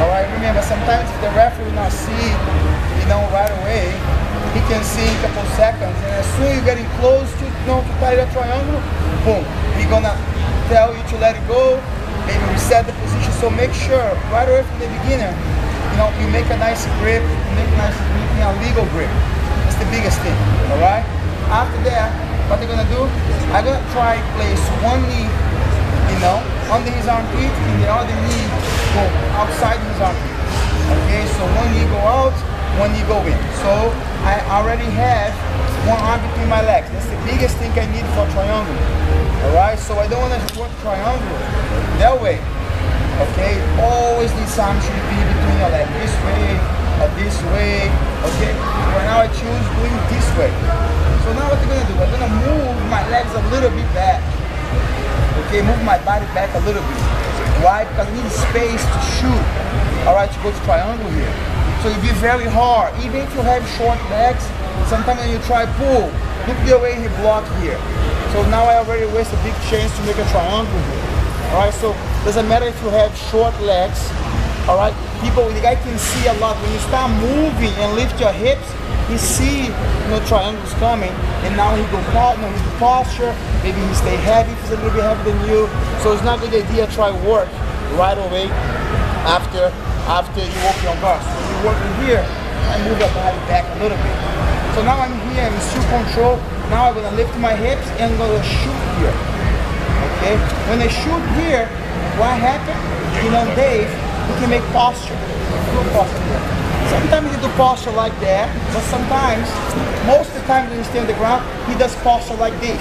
All right, remember, sometimes if the referee will not see, you know, right away, he can see in a couple seconds, and as soon as you're getting close to, you know, to tie the triangle, boom, he's gonna tell you to let it go, maybe reset the position, so make sure, right away from the beginner, you know, you make a nice grip, you make a nice grip, a legal grip. That's the biggest thing, all right? After that, what they're gonna do, I'm gonna try place one knee, you know, under his armpit, and the other knee go outside his armpit. Okay, so one knee go out, one knee go in. So I already have one arm between my legs. That's the biggest thing I need for triangle. Alright, so I don't want to work triangle that way. Okay, always this arm should be between your legs. This way or this way. Okay, right now I choose doing this way. So now what I'm gonna do, I'm gonna move my legs a little bit back. Okay, move my body back a little bit. Why? Because I need space to shoot. Alright, to go to triangle here. So it'll be very hard. Even if you have short legs, sometimes when you try pull, look the way he blocked here. So now I already waste a big chance to make a triangle here. Alright, so doesn't matter if you have short legs. Alright, people the guy can see a lot. When you start moving and lift your hips, he see you know triangles coming and now he go you know, his posture, maybe he stay heavy if he's a little bit heavier than you. So it's not a good idea try work right away after after you walk your guard. So you work in here, I move your body back a little bit. So now I'm here, I'm still control. Now I'm gonna lift my hips and I'm gonna shoot here. Okay? When I shoot here, what happens? You know, Dave, he can make posture. posture Sometimes he do posture like that, but sometimes, most of the time when he stay on the ground, he does posture like this.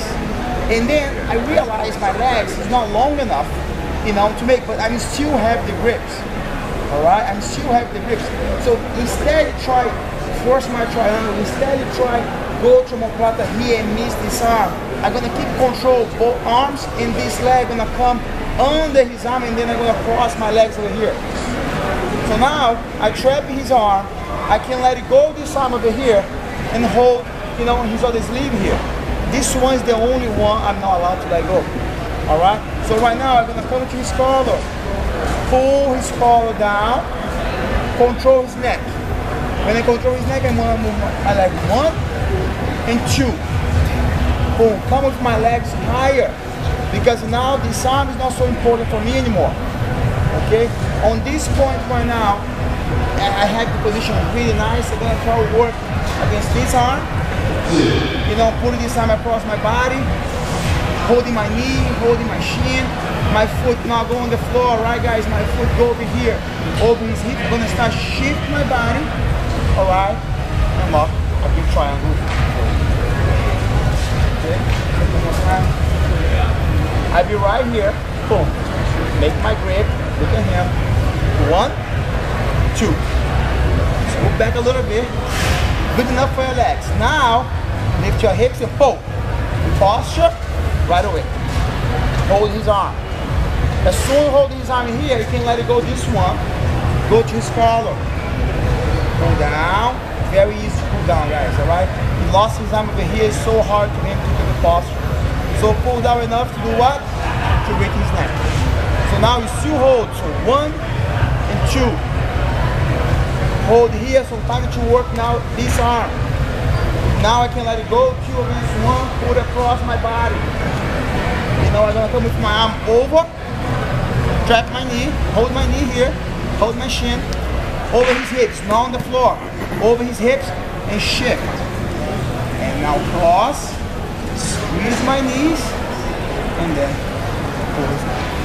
And then I realize my legs is not long enough, you know, to make, but I still have the grips. All right, I'm still have the grips. So instead, try force my triangle. Uh, instead, try go to omoplata here and miss this arm. I'm gonna keep control both arms and this leg gonna come under his arm and then I'm gonna cross my legs over here. So now I trap his arm. I can let it go this arm over here and hold, you know, his other sleeve here. This one is the only one I'm not allowed to let go. All right. So right now I'm gonna come to his collar pull his collar down, control his neck. When I control his neck, I'm gonna move my leg one and two. Boom, come with my legs higher because now this arm is not so important for me anymore. Okay, on this point right now, I have the position really nice. I'm gonna try to work against this arm. You know, putting this arm across my body, holding my knee, holding my shin, my foot now go on the floor, right guys, my foot go over here, over his hip, I'm gonna start shift my body, all right, and lock a big triangle. Okay, I'll be right here, boom, make my grip, look at him, one, two, move back a little bit, good enough for your legs. Now, lift your hips and pull, posture, right away, hold his arm. As soon as you hold his arm here, you can let it go this one. Go to his collar. Pull down. Very easy to pull down, guys, alright? He lost his arm over here. It's so hard for him to do the posture. So pull down enough to do what? To break his neck. So now you still hold. So one two. Hold here, so time to work now this arm. Now I can let it go. Two against one, put across my body. Know, I'm gonna come with my arm over Strap my knee, hold my knee here, hold my shin, over his hips, not on the floor, over his hips, and shift. And now cross, squeeze my knees, and then pull his neck.